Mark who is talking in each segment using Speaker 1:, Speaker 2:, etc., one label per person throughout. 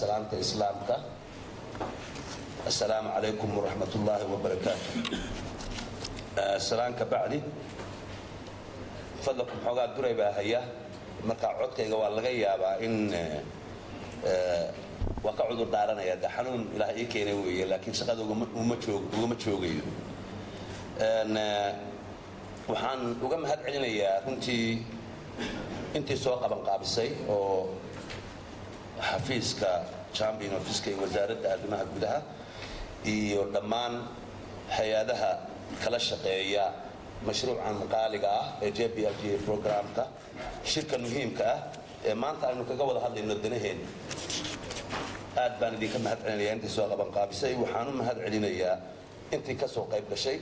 Speaker 1: salaamta islaamka. Assalaamu calaykum waraxmat ullaahi wabarakaatu salaan ka bacdi. Fadlakum xoogaa duray baa haya. Marka codkayga waa laga yaabaa in waa ka cudur daaranaya. De xanuun ilaah ii keenay weeye laakiin shaqada ugama joogayo. Waxaan uga mahad celinayaa runtii intii soo qabanqaabisay oo xafiiska champion offiska iyo wasaaradda arrimaha gudaha iyo dhammaan hay'adaha kala shaqeeya mashruucan qaaliga ah ee j b l g programka shirka muhiimka ah ee maanta aynu kaga wada hadlayno danaheen. Aad baan idinka mahad celinaya intii soo qabanqaabisay waxaan u mahad celinayaa intii ka soo qayb gashay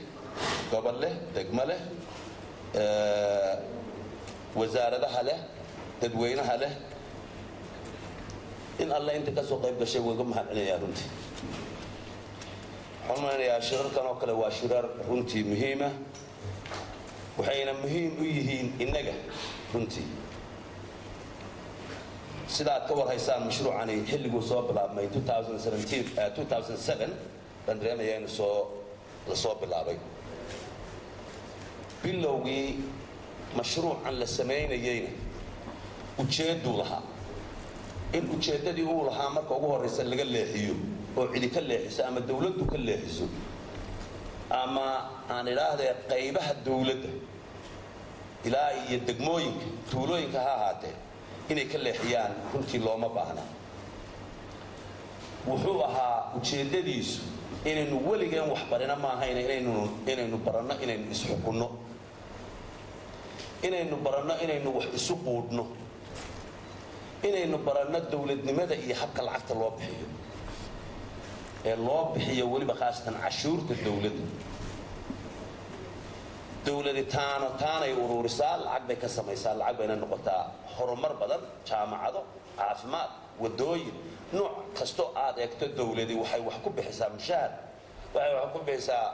Speaker 1: gobol leh degmo leh wasaaradaha leh dadweynaha leh in alle intii ka soo qayb gashay wayga mahad celinayaa runtii. Waxaan shirarkan oo kale waa shirar runtii muhiima waxayna muhiim u yihiin innaga runtii. Sida aad ka warhaysaan mashruucani xilliguu soo bilaabmay baan dareemaya inu soo la soo bilaabay. Bilowgii mashruucan la samaynayeyna ujeedduu lahaa in ujeeddadii uu lahaa marka ugu horraysa laga leexiyo oo cidi ka leexiso ama dawladdu ka leexiso ama aan idhaahdee qaybaha dawladda ilaa iyo degmooyinka tuulooyinka ha ahaatee inay ka leexiyaan runtii looma baahna. Wuxuu ahaa ujeeddadiisu inaynu weligeen wax barina maahayna inaynu baranno inaynu isxukunno. Inaynu baranno inaynu wax isu quudhno inaynu baranno dawladnimada iyo habka lacagta loo bixiyo. Ee loo bixiyo weliba khaasatan cashuurta dawladda dawladi taano taanay ururisaa lacag bay ka samaysaa lacag bayna noqotaa horumar badan jaamacado caafimaad wadooyin nooc kastoo aad eegto dawladi waxay wax ku bixisaa mushahar waxay wax ku bixisaa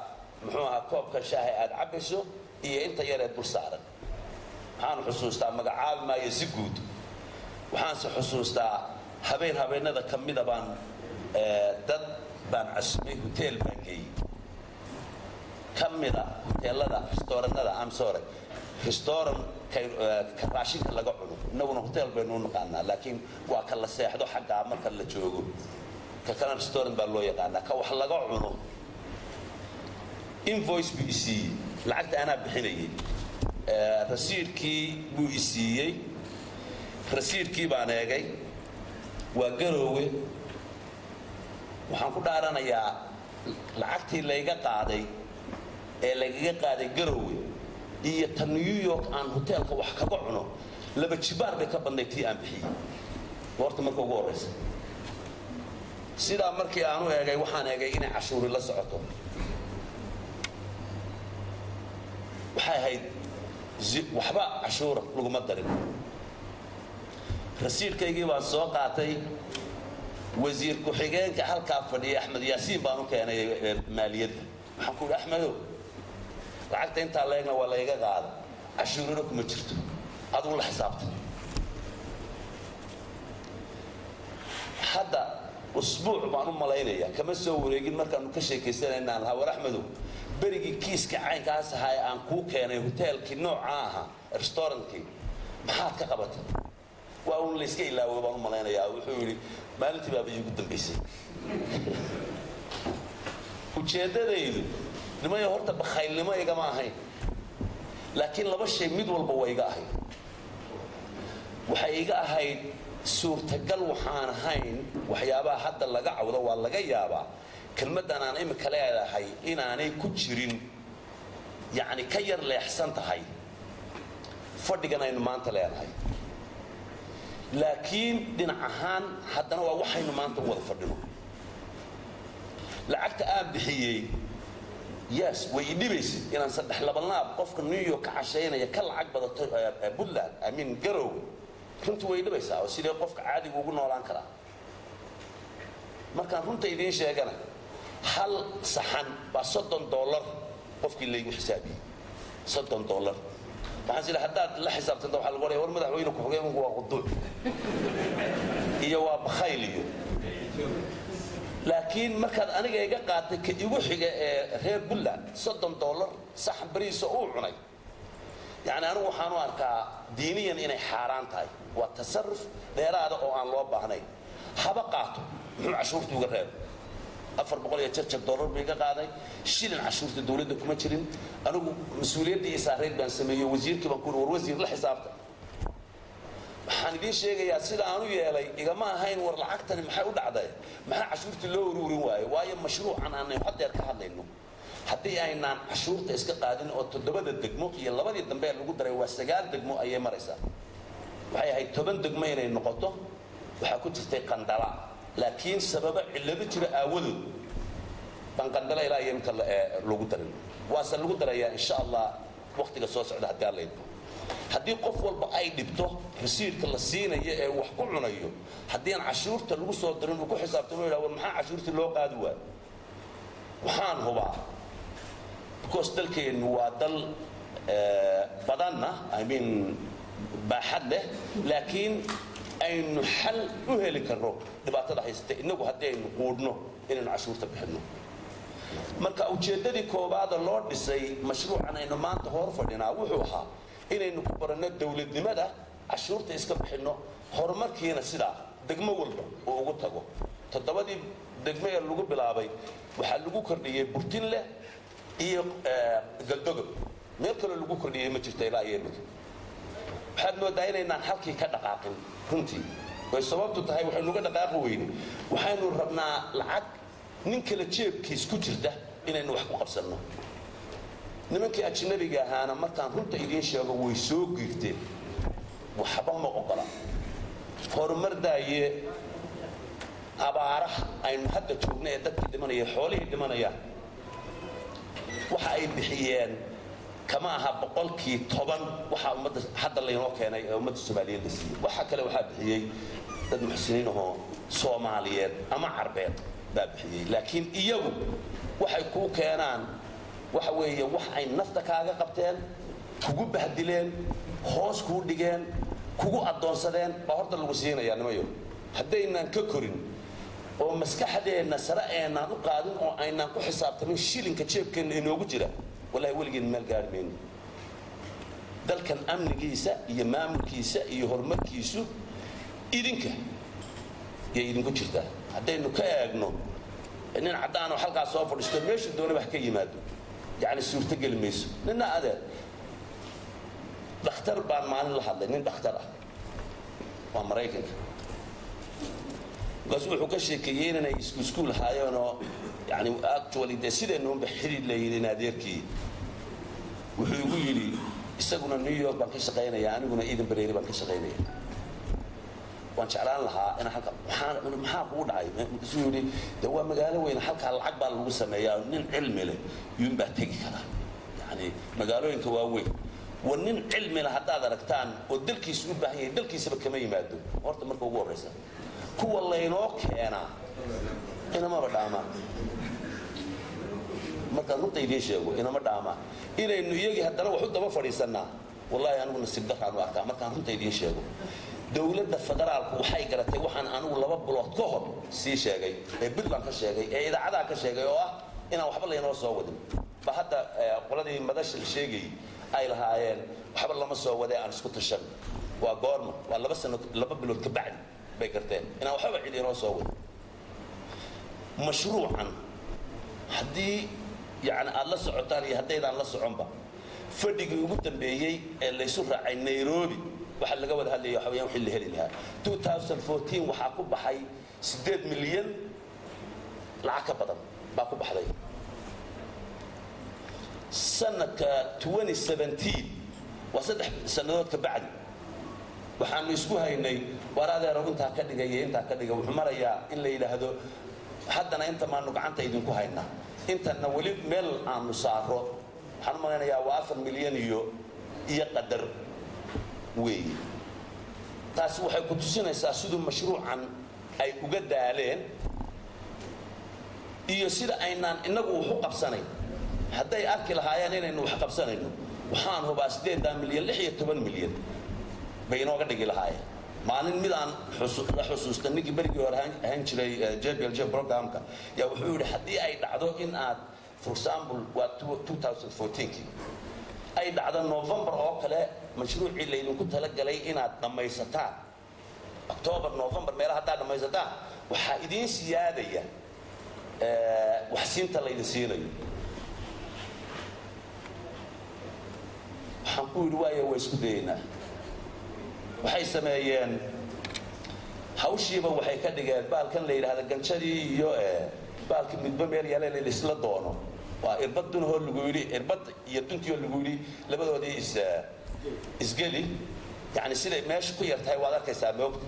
Speaker 1: muxuu ahaa koobka shaaha aad cabayso iyo inta yaree dul saaran. Waxaan xusuustaa magacaabi maayo si guud waxaanse xusuustaa habeen habeenada ka mida baan dad baan casumay hoteel baan geeyey. Ka mida hoteelada restooranada am sorry restooran ka raashinka laga cuno. Innaguna hotel baynu u naqaanaa laakiin waa ka la seexdo xaggaa marka la joogo. Ka kalena restaurant baa loo yaqaanaa. Ka wax laga cuno invoice buu isiiyey lacagta anaa bixinayay rasiidkii buu isiiyey rasiidkii baan eegay. Waa garoowe. Waxaan ku dhaaranayaa lacagtii layga qaaday ee lagaga qaaday garoowe iyo ta new york aan hoteelka wax kaga cuno. Laba jibaar bay ka badnay tii aan bixiyey. Goorta marka ugu horraysa sidaa markii aanu eegay waxaan eegay inay cashuuri la socoto. Waxay ahayd waxba cashuura laguma darin rasiidkaygii baan soo qaatay wasiir ku-xigeenka halkaa fadhiya axmed yaasiin baan u keenay maaliyadda. Waxaan ku idhi axmedow lacagta intaa leegna waa layga qaada. Cashuurina kuma jirto. Adugu la xisaabta. Hadda usbuuc baan u malaynaya kama soo wareegin markaanu ka sheekaysanayna lahaa war axmedow berigii kiiska caynkaas ahaa ee aan kuu keenay hoteelkii noocaa ahaa restaurantkii. Maxaad ka qabatay waa un layska ilaawo baan u malaynayaa wuxuu yidhi maalintii baaba iigu dambaysay ujeeddadaydu nimayo horta bakhaylnimo igama ahayn laakiin laba shay mid walba waa iga ahayd. Waxay iga ahayd suurtagal waxaan ahayn waxyaabaha hadda laga cawdo waa laga yaabaa kelmaddan aan imika leedahay inaanay ku jirin yacni ka yar leexsan tahay fadhigan aynu maanta leenahay laakiin dhinac ahaan haddana waa waxaynu maanta u wada fadhino. Lacagta aan bixiyey yes way idhibaysa inaan saddex labanlaab qofka new york ka cashaynaya ka lacag badato puntland i mean garowe. Runtii way idhibaysaa oo sidee qofka caadiga ugu noolaan karaa. Markaan runta idiin sheegana hal saxan baa soddon dollar qofkii laygu xisaabiyey. Soddon dollar waxaan sida haddaad la xisaabtanta waxaa lagu odhaya war madaxweyne ku-xigeenku waa quduuc iyo waa bakhayl iyo. Laakiin markaad aniga iga qaatay ka igu xiga ee reer puntland soddon dollar saxan bariisa uu cunay. Yacni anigu waxaan u arkaa diiniyan inay xaaraan tahay. Waa tasaruf dheeraada oo aan loo baahnayn. Haba qaato muxuu cashuurta uga reebo dollar buu iga qaaday. Shilin cashuurta dowladda kuma jirin. Anigu mas'uuliyaddii isaareyd baan sameeyey wasiirkii baan ku war wasiir la xisaabta. Waxaan idiin sheegayaa sida aan u yeelay igama ahayn war lacagtani maxay u dhacday? Maxaa cashuurtii loo uruurin waayo waayo mashruucan aanaynu haddeer ka hadlayno. Haddii aynaan cashuurta iska qaadin oo toddobada degmo iyo labadii dambe ee lagu daray waa sagaal degmo ayay maraysaa. Waxay ahayd toban degmo inay noqoto. Waxaa ku jirtay qandala laakiin sababo cillado jira aawadood. Baan qandala ilaa iyo imka lagu darin. Waase lagu darayaa insha allah wakhtiga soo socda haddii aan laydmo haddii qof walba ay dhibto rasiidka la siinayo ee wax ku cunayo haddii aan cashuurta lagu soo darin uu ku xisaabtamo yidhaha war maxaa cashuurtii loo qaadi waayo waxaan hubaa. Because dalkeennu waa dal badanna i mean baaxad leh laakiin aynu xal u heli karno dhibaatada haysata innagu haddii aynu quudhno inaynu cashuurta bixinno. Marka ujeeddadii koowaada loo dhisay mashruucan aynu maanta hor fadhinaa wuxuu ahaa inaynu ku baranno dowladnimada cashuurta iska bixinno horumarkiina sidaa degmo walba uu ugu tago. Toddobadii degmo ee lagu bilaabay waxaa lagu kordhiyey burtinleh iyo galdogob meel kaloo lagu kordhiyey ma jirto ilaa iyo imika waxaad moodaa inaynaan halkii ka dhaqaaqin. Runtii way sababtu tahay waxaynuga dhaqaaqi weyne. Waxaynu rabnaa lacag nin kale jeebkiis ku jirta inaynu wax ku qabsanno. Nimankii ajnabiga ahaana markaan runta idiin sheego way soo giirteen. Waxba ma ogola. Horumar daaye abaaraha aynu hadda joogna ee dadkii dhimanaya xoolihii dhimanayaan waxa ay bixiyeen kama aha boqolkii toban waxaa ummadda hadda laynoo keenay ee ummadda soomaaliyeed la siiyey. Waxa kale waxaa bixiyey dad muxsiniin ahoo soomaaliyeed ama carbeed baa bixiyey. Laakiin iyagu waxay kuu keenaan waxa weeye wax ay nafta kaaga qabteen kugu bahdileen hoos kuu dhigeen kugu addoonsadeen baa horta lagu siinayaa nimayo. Haddaynaan ka korin oo maskaxdeenna sare eenaan u qaadin oo aynaan ku xisaabtamin shilinka jeebkeenna inoogu jira wallahi weligeen meel gaari mayno dalkan amnigiisa iyo maamulkiisa iyo horumarkiisu idinka yay idinku jirtaa haddaynu ka eegno nin caddaanoo halkaas soo fadhiisto meeshu doona wax ka yimaado. Yacni suurtogeli mayso nina adeer dhakhtar baan maalin la hadlay. Nin dhakhtar ah. Waa maraykanka markaasu wuxuu ka sheekeeyey inanay isku iskuul ahaayeenoo yani actually dee sideenuunba xidhiid la yidhi in adeerkii wuxuu igu yidhi isaguna new york baan ka shaqaynaya aniguna iidan bareeri baan ka shaqaynaya. Waan jeclaan lahaa inaan halka maxaa kugu dhacay? Markaasuu yidhi de waa magaalo weyn halkaa lacag baa lagu sameeyaa nin cilmi leh yuun baa tegi karaa yani magaalooyinka waa weyn. Wa nin cilmi leh haddaad aragtaan oo dalkiisa u baahan yahay dalkiisaba kama yimaado. Horta marka ugu horraysa kuwa laynoo keenaa inamaba dhaamaan markaan runta idiin sheego inama dhaamaan inaynu iyagii haddana wax u daba fadhiisannaa wallahi anigu nasiib daraan u arkaa. Markaan runta idiin sheego dowladda federaalku waxay garatay waxaan anigu laba bilood ka hor sii sheegay ee puntland ka sheegay ee idaacadaha ka sheegay oo ah inaan waxba laynoo soo wadin. Ba hadda qoladii madasha la sheegayay ay lahaayeen waxba lama soo wadee aan isku tashan. Waa goorma waa laba sano laba bilood ka bacdi bay garteen inaan waxbaba cid inoo soo wadin mashruucan haddii yani aad la socotaan iyo haddaydaan la soconba fadhigii ugu dambeeyey ee laysu raacay nairobi waxaa laga wada hadlaya waxa weyaan wixii la heli lahaa. 2014 waxaa ku baxay 8 milyan lacag ka badan baa ku baxday. Sanadka 2017 waa saddex sannadood ka bacdi waxaanu isku haynay war adeerow intaa ka dhigaya intaa ka dhiga wuxuu marayaa in la yidhaahdo haddana inta maanu gacanta idinku haynaa. Intana weli meel aanu saaro waxaan u malaynayaa waa afar milyan iyo iyo qadar weeye taasi waxay ku tusinaysaa siduu mashruucan ay uga daaleen iyo sida aynaan innagu wax u qabsanayn. Hadday arki lahaayeen inaynu wax qabsanayno waxaan hubaa siddeedaa milyan lix iyo toban milyan bay inooga dhigi lahaayeen maalin mid aan la xusuusta ninkii berigii hore ahaan jiray jblj programka. Yaa wuxuu yidhi haddii ay dhacdo in aad for example waa 2014kii ay dhacdo november oo kale mashruucii laydinku talagalay inaad dhammaysataan october november meelaha haddaad dhammaysataan waxaa idiin siyaadaya waxsiinta laydin siinayo. Waxaan ku yidhi waayo waa isku dayaynaa waxay sameeyeen hawshiiba waxay ka dhigeen baalkan la yidhaahda ganjadii iyo baalkii midba meel yaale la isla doono. Waa irbad dunahoo lagu yidhi irbad iyo duntioo lagu yidhi labadoodii is isgeli yani siday meesha ku yartahay waad arkaysaa moogta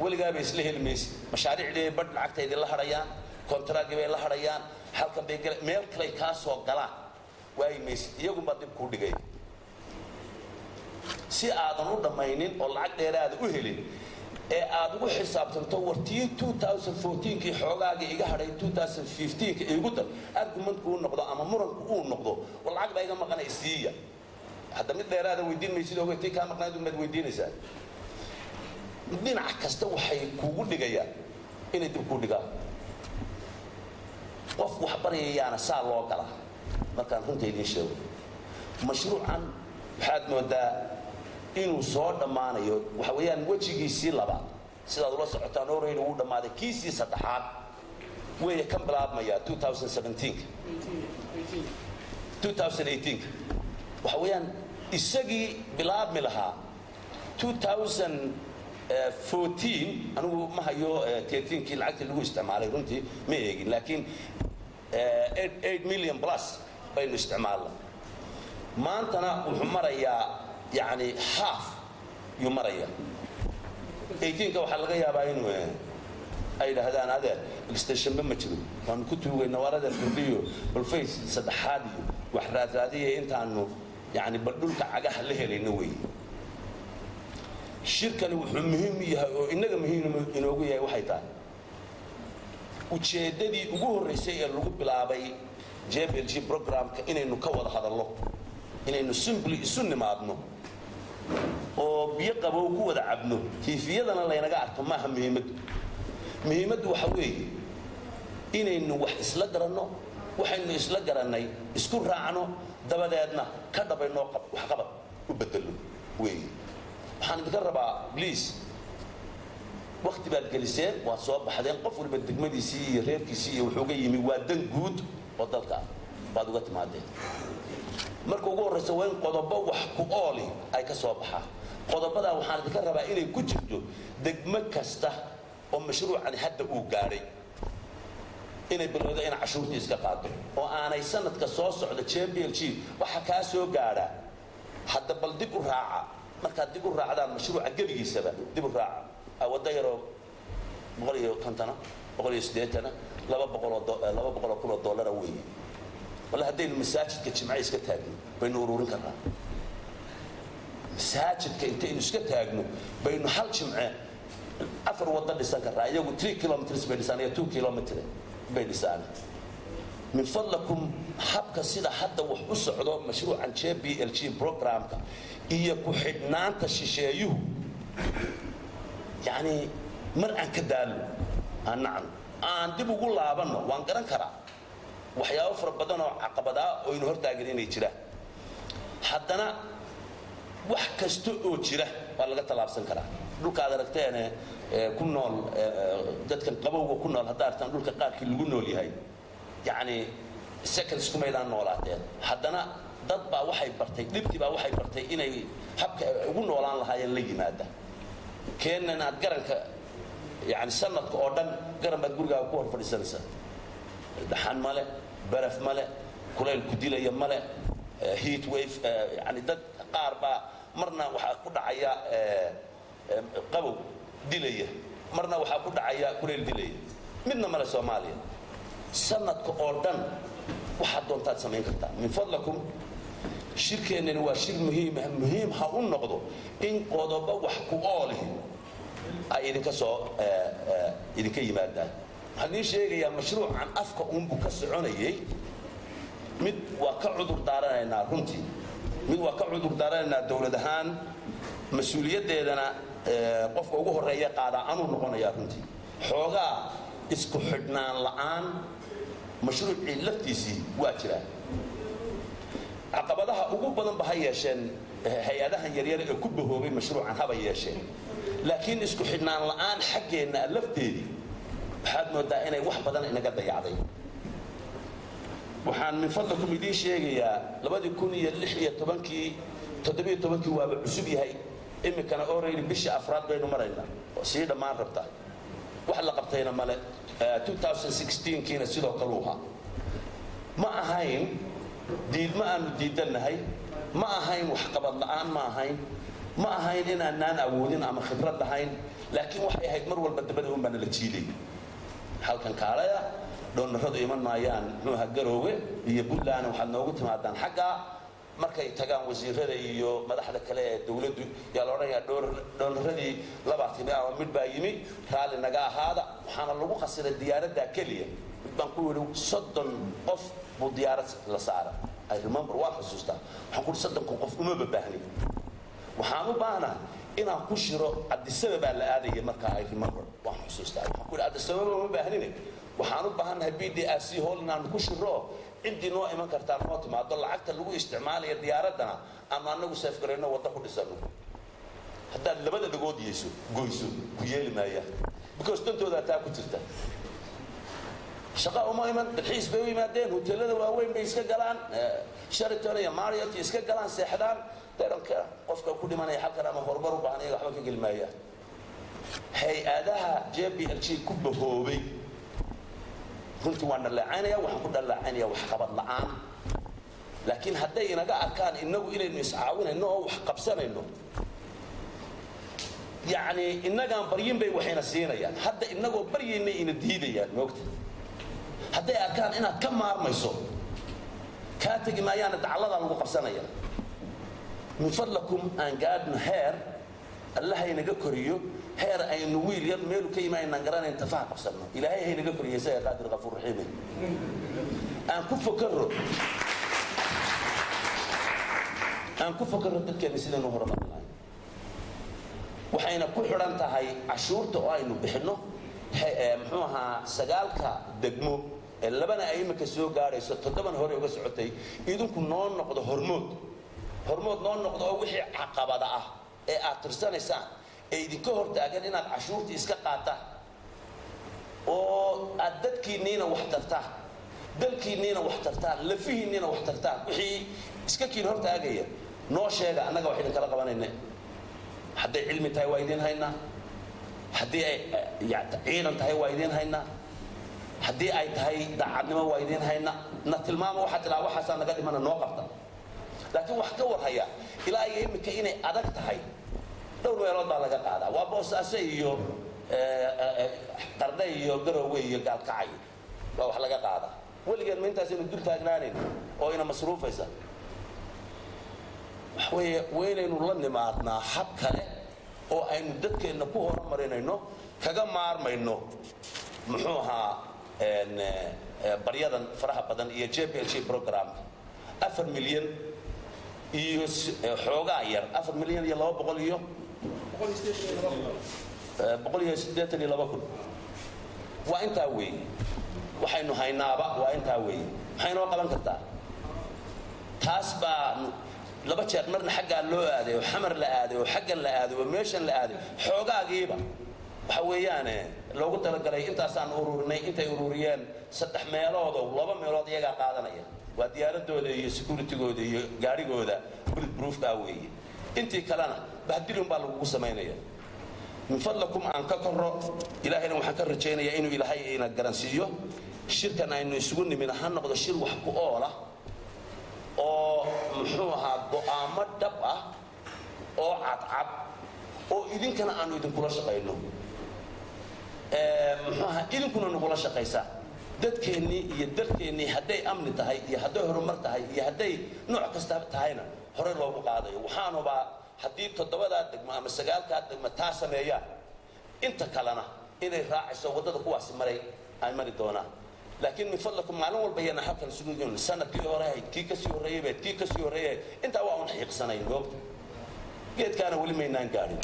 Speaker 1: weligaabay isla heli mayse mashaariicdii badh lacagta idinla hadhayaan kontraagii bay la hadhayaan halkan bay meel kaley kaa soo galaan waayi mayse iyagunbaa dib kuu dhigay si aadan u dhammaynin oo lacag dheeraada u helin ee aad ugu xisaabtanto wartii 2014kii xoogaagii iga hadhay 2015ka igu dar argumentku uu noqdo ama muranku uu noqdo war lacag baa iga maqana isiiya hadda mid dheeraada weydiin maysid oo tii kaa maqnayd umaad weydiinaysaa. Dhinac kasta waxay kuugu dhigayaan inay dib kuu dhigaan. Qof wax saa loo galaa markaan runta idiin sheego mashruucan waxaad moodaa inuu soo dhammaanayo? Waxa weeyaan wejigiisii labaad sidaad ula socotaan orayna wuu dhammaaday kiisii saddexaad. Weeye kan bilaabmaya 2017 2018 waxa weeyaan isagii bilaabmi lahaa 2014 anigu ma hayo kii lacagtii lagu isticmaalay runtii ma eegin. Laakiin 8 million plus baynu isticmaalna maantana wuxuu marayaa yani half yuu maraya 18ka waxaa laga yaabaa inuu ay dhahdaan adeer extensionba ma jiro. Waanu ku tuugayna waar adeer kordhiyo balfays saddexaad iyo wax raadraadiya intaanu yani bal dhulka cagaha la helayno weeye. Shirkani wuxuu muhiim yahay oo inaga muhiim inoogu yahay waxay tahay ujeeddadii ugu horraysay ee lagu bilaabay jblg programka inaynu ka wada hadallo inaynu simbly isu nimaadno oo biyo qabow ku wada cabno. Tiifiyadana laynaga arko maaha muhiimaddu. Muhiimaddu waxa weeye inaynu wax isla garanno waxaynu isla garannay isku raacno dabadeedna ka dhabaynoo waxqabad u bedello weeye. Waxaan idinka rabaa bliis wakti baad geliseen waad soo baxdeen qof waliba degmadiisii iyo reerkiisii iyo wuxuuga yimi waa dan guud oo dalka ah baad uga timaadeen. Marka ugu horraysa waa qodobo wax ku ooli ay ka soo baxaan qodobadaa waxaan idinka rabaa inay ku jirto degmo kasta oo mashruucani hadda uu gaadhay inay bilowdo in cashuurtii iska qaado oo aanay sanadka soo socda jblg waxa kaa soo gaadhaa hadda bal dib u raaca markaad dib u raacdaan mashruuca gebigiisaba dib u raaca. Waddo yaroo boqol iyo kontona boqol iyo siddeetana laba boqoloo laba boqoloo kun oo dollara weeye walla haddaynu masaajidka jimce iska taagno baynu ururin karnaa. Masaajidka intaynu iska taagno baynu hal jimce afar waddo dhisan karnaa. Iyagu three kilometers bay dhisaan iyo two kilometer bay dhisaan. Min fadlakum habka sida hadda wax u socdo mashruucan j b l g programka iyo ku xidhnaanta shisheeyuhu. Yacni mar aan ka daalno aan nacno aan dib ugu laabanno waan garan karaa waxyaabo fara badan oo caqabadaa oo aynu hortaagin inay jiraan. Haddana wax kasta oo jira waa laga tallaabsan karaa. Dhulkaad aragteene ku nool dadkan qabowga ku nool haddaa artaan dhulka qaarkii lagu nool yahay yacni seconds kumaydaan noolaateen. Haddana dad baa waxay bartay dhibtii baa waxay bartay inay habka ugu noolaan lahaayeen la yimaada. Keenan aad garanka yani sanadka oo dhan garan baad gurigaaga ku hor fadhiisanaysaa dhaxan male baraf male kulayl ku dilaya male heat wave yani dad qaar baa marna waxaa ku dhacaya qabow dilaya marna waxaa ku dhacaya kulayl dilaya. Midna male soomaaliya. Sanadka oo dhan waxaad doontaad samayn kartaa. Min fadlakum shirkeennani waa shir muhiimah muhiim ha u noqdo in qodobo wax ku oolih ay idinka soo idinka yimaadaan waxaan idiin sheegayaa mashruucan afka uunbuu ka soconayay mid waa ka cudur daaranaynaa runtii. Mid waa ka cudur daaranaynaa dowlad ahaan mas'uuliyaddeedana qofka ugu horreeya qaadaa anuu noqonayaa runtii. Xoogaa isku xidhnaan la'aan mashruucii laftiisii waa jiraa caqabadaha ugu badanba ha yeesheen hay'adahan yaryar ee ku bahoobay mashruucan haba yeesheen. Laakiin isku xidhnaan la'aan xaggeenna lafteedii waxaad moodaa inay wax badan inaga dayacday? Waxaan min fadlakum idiin sheegayaa labadii kun iyo lix iyo tobankii toddobiyo tobankii waaba cusub yahay. Iminkana oraydi bishii afraad baynu maraynaa oo sii dhammaan rabtaa. Wax la qabtayna male 2016kiina sidoo ahaa. Ma ahayn diidma aanu diidannahay ma ahayn waxqabad la'aan ma ahayn. Ma ahayn inaanaan awoodin ama khibrad lahayn laakiin waxay ahayd mar walba dabada un baa nala jiiday halkan kaalaya dhoonaradu iman maayaan muxuuha garoowe iyo puntland waxaad noogu timaadaan xaggaa markay tagaan wasiirada iyo madaxda kale ee dowladdu yaa la odhanayaa dhoonaradii labaa timi ama mid baa yimi raalli naga ahaada waxaana lagu khasiray diyaaraddaa keliya. Mid baan ku yidhi soddon qof buu diyaarad la saara i remember waan xusuustaa waxaan ku yidhi soddonka qof uma babaahni waxaan u baahnahay inaan ku shiro cabdisaba baa la aadaya markaa i remember. Waan xusuustaa waxaan ku yidhi cabdisababa uma baahnine waxaan u baahannahay b d r c hall inaanu ku shiro ciddii noo iman kartaa noo timaado lacagta lagu isticmaalaya diyaaraddana ama anagu seefgarayno wadda ku dhisano haddaad labada dhagood yeyso goyso ku yeeli maaya. Because dantoodaa taa ku jirta. Shaqa uma iman dalxiis bay u yimaadeen hoteelada waaweyn bay iska galaan shariton iyo mariot iska galaan seexdaan daranka qofka ku dhimanaya halkan ama horumar u baahan iyaga waxba ka geli maayaan hay'adaha j b l g ku bahoobay. Runtii waan dhallaacaynaya waxaan ku dhallaacaynaya waxqabad la'aan. Laakiin hadday inaga arkaan inagu inaynu iscaawinayno oo wax qabsanayno yacni innagaan baryin bay waxayna siinayaan. Hadda inagoo baryaynay ina diidayaan moogta hadday arkaan inaad ka maarmayso kaa tegi maayaana dacalladaa lagu qabsanaya min fadlakum aan gaadhno heer allaha inaga koriyo heer aynu wiil yar meelu ka yimi aynaan garanayn tafaha qabsanno ilaahay haynaga koriyo isaga qaadir qafuur raxiime aan ku fakaro aan ku fakaro dadkeena sidaynu horumarin lahay waxayna ku xidhan tahay cashuurta oo aynu bixinno muxuu ahaa sagaalka degmo ee labana ay imika soo gaadhayso toddoban hore uga socotay idinku noo noqdo hormood hormood noo noqdo oo wixii caqabada ah ee aad tirsanaysaan ee idinka hortaagan inaad cashuurtii iska qaataan oo aad dadkiinniina wax tartaan dalkiinniina wax tartaan lafihiinniina wax tartaan wixii iska kiin hortaagaya noo sheega annaga wax idinkala qabanayna hadday cilmi tahay waa idiin haynaa haddii ay ciidan tahay waa idiin haynaa haddii ay tahay daacadnimo waa idiin haynaa na tilmaama waxaa tilaa waxaasaa naga dhimana noo qabta laakiin wax ka warhaya ilaa iyo imika inay adag tahay. Dhowr meelood baa laga qaadaa. Waa boosaaso iyo qardhe iyo garoowe iyo gaalkacay. Baa wax laga qaadaa. Weligeen ma intaasaynu dul taagnaanayn oo ina masruufaysa. Waxa weeye waynaynu la nimaadnaa hab kale oo aynu dadkeenna ku horumarinayno kaga maarmayno. Muxuu ahaa baryadan faraha badan iyo j b l g programka afar milyan iyo xoogaa yar afar milyan iyo laba boqol iyo boqol iyo siddeetan iyo laba kun. Waa intaa weeye waxaynu haynaaba waa intaa weeye maxay noo qaban kartaa. Taas baa laba jeer marna xaggaa loo aaday oo xamar la aaday oo xaggan la aaday oo meeshan la aaday. Xoogaagiiba waxa weeyaane loogu talagalay intaasaan ururinay intay ururiyeen saddex meeloodo laba meelood iyagaa qaadanaya waa diyaaradooda iyo securitigooda iyo gaarigooda bullet proofkaa weeye. Intii kalena bahdilun baa lagugu samaynaya min fadlakum aan ka korro ilaahayna waxaan ka rajaynayaa inuu ilaahay ina garansiiyo. Shirkan aynu isugu nimin ha noqdo shir wax ku oola oo muxuu ahaa go'aamo dhab ah oo cadcad oo idinkana aanu idinkula shaqayno. Muxuu ahaa idinkuna nagula shaqaysaa dadkeennii iyo dalkeennii hadday amni tahay iyo hadday horumar tahay iyo hadday nooc kasta tahayna hore loogu qaadayo. Waxaanubaa haddii toddobadaa degmo ama sagaalkaa degmo taa sameeyaan inta kalena inay raacayso waddada kuwaasi maray ay mari doonaan. Laakiin min fadlakum maalin walba yana halkan isugu yihiin sannadkii hore ahayd kii ka sii horreeyay bayd kii ka sii horreeyay intaa waa un xiiqsanayn goobta geedkaana weli maynaan gaadhin.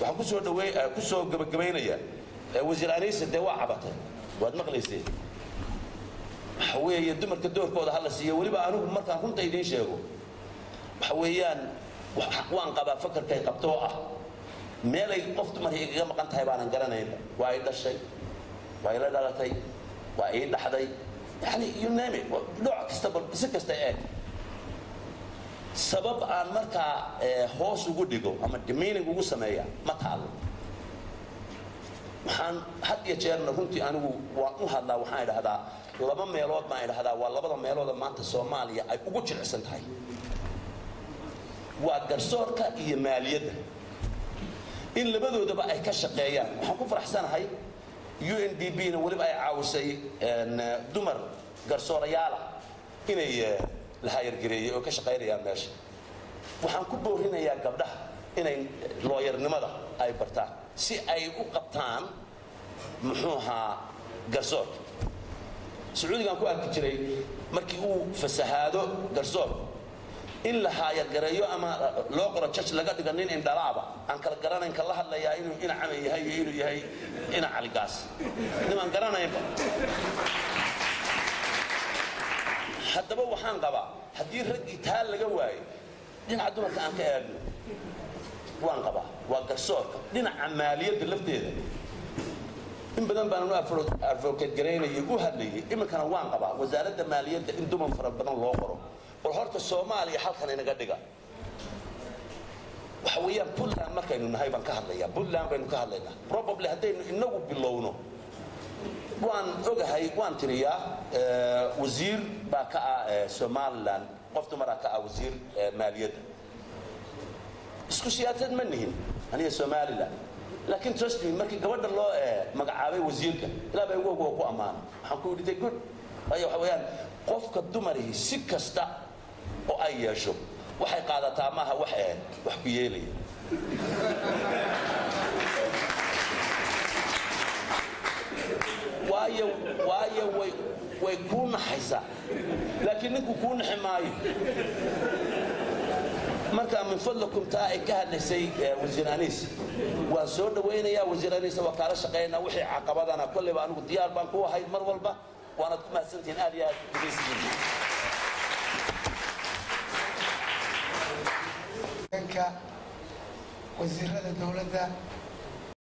Speaker 1: Waxaan ku soo dhaweey ku soo gabagabaynayaa wasiir aniisa dee waa cabatay? Waad maqlayseen waxa weeye dumarka doorkooda hala siiyo weliba anigu markaan runta idiin sheego. Waxa weeyaan waan qabaa fakarkay qabto oo ah. Meelay qof dumar igaga maqan tahay baanan garanaynba waa i dhashay waa ila dhalatay waa ii dhaxday. Yani you name it. Nooc kasta bal si kasta eeg sabab aan markaa hoos ugu dhigo ama demeaning ugu sameeya ma taalo waxaan had iyo jeerna runtii anigu waan u hadlaa waxaan idhahdaa laba meelood baan idhahdaa waa labada meelooda maanta soomaaliya ay ugu jilicsan tahay. Waa garsoorka iyo maaliyadda. In labadoodaba ay ka shaqeeyaan. Waxaan ku faraxsanahay u n d b na weliba ay caawisay dumar garsoorayaala inay la hayargareeyey oo ka shaqaynayaan meesha. Waxaan ku boorinayaa gabdhaha inay looyarnimada ay bartaan. Si ay u qabtaan muxuu ahaa garsoorka sacuudigaan ku arki jiray markii uu fasahaado garsoorka in la haayargareeyo ama loo qoro jaj laga dhigo nin indhalaaba aan kala garanayn ka la hadlayaa inuu ina came yahay iyo inuu yahay ina caligaas. Nimaan garanaynba haddaba waxaan qabaa haddii raggii taa laga waayo dhinaca dumarka aan ka eegno waan qabaa. Waa garsoorka dhinaca maaliyadda lafteeda in badan baanan u advocate garaynayay u hadlayay iminkana waan qabaa. Wasaaradda maaliyadda in dumar fara badan loo qoro. Bal horta soomaaliya halkan inaga dhiga. Waxa weeyaan puntland markaynu nahay baan ka hadlayaa. Puntland baynu ka hadlaynaa. Probably haddaynu inagu bilowno. Waan ogahay waan tiriyaa wasiir baa ka ah somalilan qof dumaraa ka ah wasiir maaliyadda. Isku siyaasad ma nihin. Aniga somalilan laakiin trust me markii gabadha loo magacaabay wasiirka ilaa bay ugu ku ammaanay waxaan ku yidhi good. Waayo waxa weeyaan qofka dumarihi si kasta oo ay yeesho waxay qaadataa maaha wax ee wax ku yeelaya. Waayo waayo way way kuu naxaysaa. Laakiin ninku kuu naxi maayo marka min fadlakum taa ay ka hadlaysay wasiir aniis waan soo dhawaynayaa wasiir aniisa waa kaala shaqaynaa wixii caqabadana. Kolleyba anigu diyaar baan ku ahayd mar walba waanaad ku mahadsantihiin aad iyo aad
Speaker 2: danka wasiirada dowladda